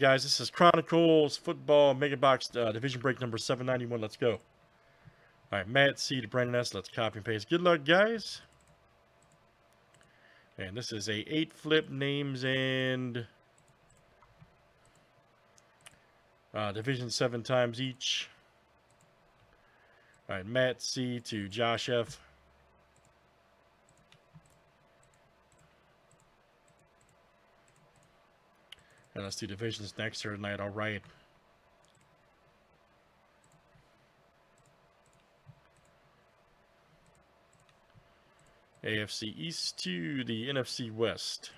guys, this is Chronicles Football Mega Box uh, Division Break number 791. Let's go. All right, Matt C to Brandon S. Let's copy and paste. Good luck, guys. And this is a eight flip names and uh, division seven times each. All right, Matt C to Josh F. Let's do divisions next here tonight. All right. AFC East to the NFC West.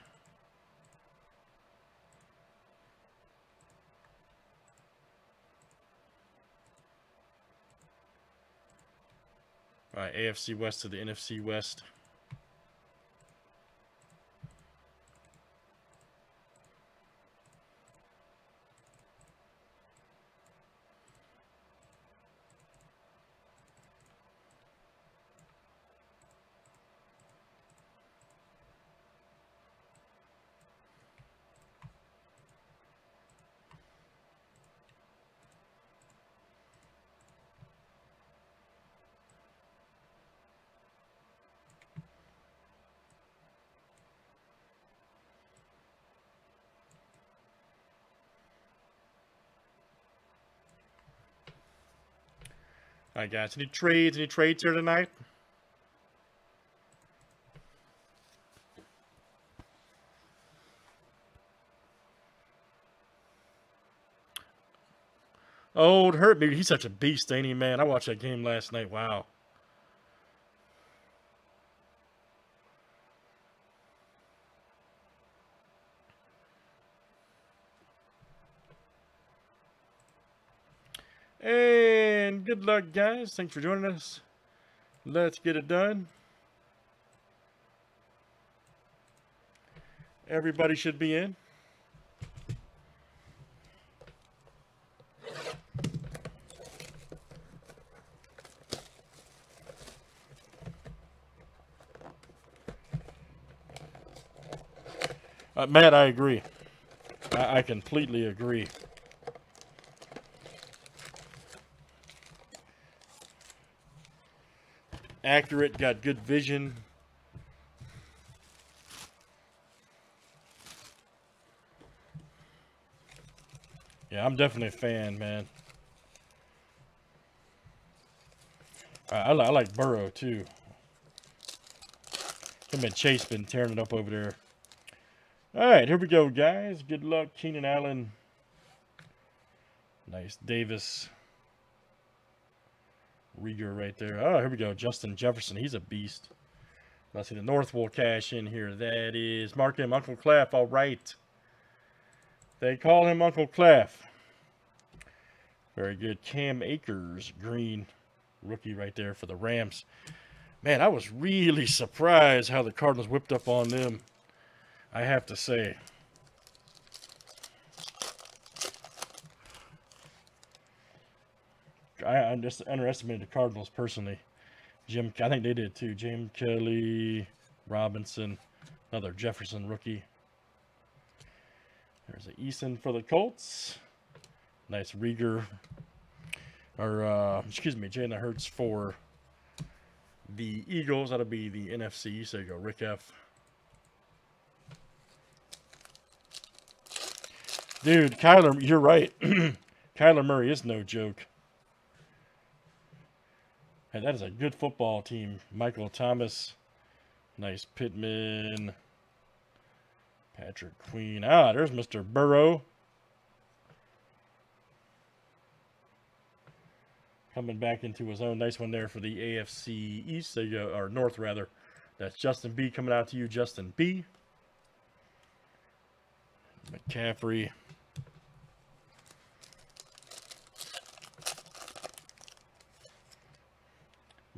All right, AFC West to the NFC West. Right, guys. Any trades? Any trades here tonight? Oh, Old hurt me. He's such a beast, ain't he, man? I watched that game last night. Wow. And good luck, guys. Thanks for joining us. Let's get it done. Everybody should be in. Uh, Matt, I agree. I, I completely agree. Accurate, got good vision. Yeah, I'm definitely a fan, man. I, I, I like Burrow, too. Him and Chase been tearing it up over there. All right, here we go, guys. Good luck, Keenan Allen. Nice. Davis. Reagor right there. Oh, here we go. Justin Jefferson. He's a beast. Let's see the North will cash in here. That is mark him Uncle Clef. All right. They call him Uncle Clef. Very good. Cam Akers, green rookie right there for the Rams. Man, I was really surprised how the Cardinals whipped up on them. I have to say. I, just underestimated the Cardinals personally. Jim, I think they did too. James Kelly, Robinson, another Jefferson rookie. There's a Eason for the Colts. Nice Reagor, or uh, excuse me, Jalen Hurts for the Eagles. That'll be the NFC. So you go, Rick F. Dude, Kyler, you're right. Kyler Murray is no joke. And that is a good football team. Michael Thomas. Nice Pittman. Patrick Queen. Ah, there's Mr. Burrow. Coming back into his own. Nice one there for the AFC East. Or North, rather. That's Justin B coming out to you, Justin B. McCaffrey.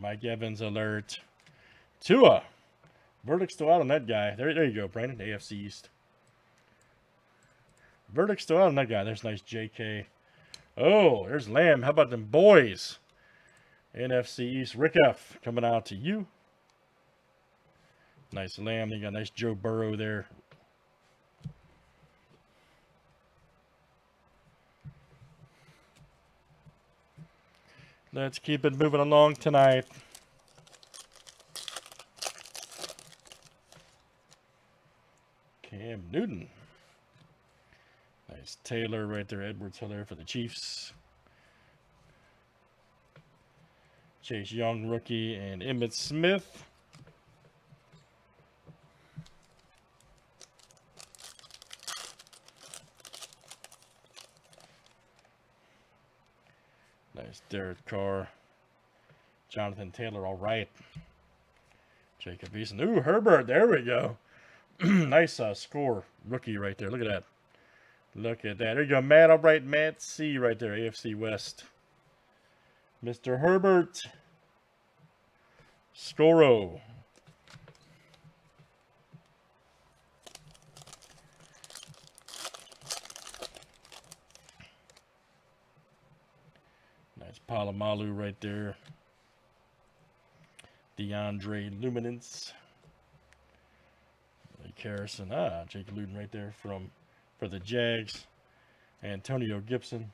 Mike Evans alert. Tua. Verdict still out on that guy. There, there you go, Brandon. AFC East. Verdict still out on that guy. There's nice JK. Oh, there's Lamb. How about them boys? NFC East. Rick F. coming out to you. Nice Lamb. You got nice Joe Burrow there. Let's keep it moving along tonight. Cam Newton. Nice Taylor right there. Edwards-Helaire for the Chiefs. Chase Young, rookie, and Emmitt Smith. Nice Derek Carr. Jonathan Taylor, all right. Jacob Eason. Ooh, Herbert, there we go. nice uh, score. Rookie right there. Look at that. Look at that. There you go. Matt, all right. Matt C right there. AFC West. Mr. Herbert. Scoro. Polamalu right there. DeAndre Luminance. Blake Harrison. Ah, Jake Luton right there from for the Jags. Antonio Gibson.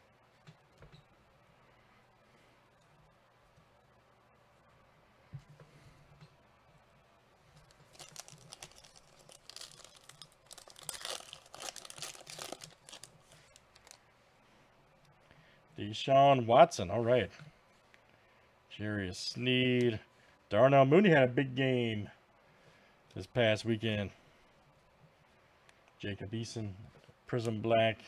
Deshaun Watson. All right. Jarius Sneed. Darnell Mooney had a big game this past weekend. Jacob Eason, Prizm Black.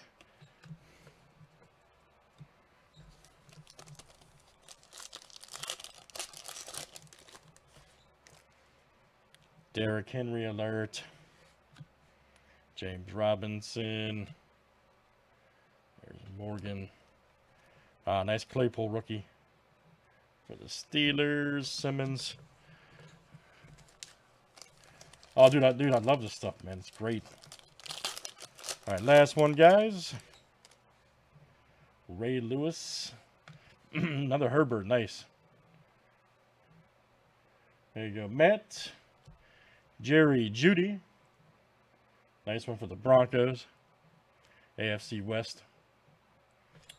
Derrick Henry alert. James Robinson. There's Morgan. Ah, nice Claypool rookie for the Steelers. Simmons. Oh, dude, I, dude, I love this stuff, man. It's great. All right, last one, guys. Ray Lewis. Another Herbert. Nice. There you go. Matt. Jerry Jeudy. Nice one for the Broncos. AFC West.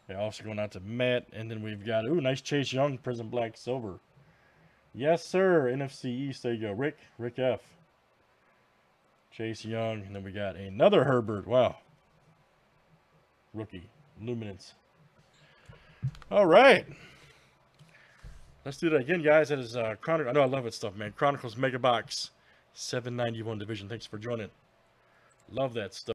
Yeah, also going out to Matt. And then we've got, ooh, nice Chase Young, Prizm Black Silver. Yes, sir. NFC East. There you go. Rick. Rick F. Chase Young. And then we got another Herbert. Wow. Rookie. Luminance. All right. Let's do that again, guys. That is uh, Chronicle. I know I love it stuff, man. Chronicles Mega Box 791 Division. Thanks for joining. Love that stuff.